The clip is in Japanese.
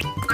you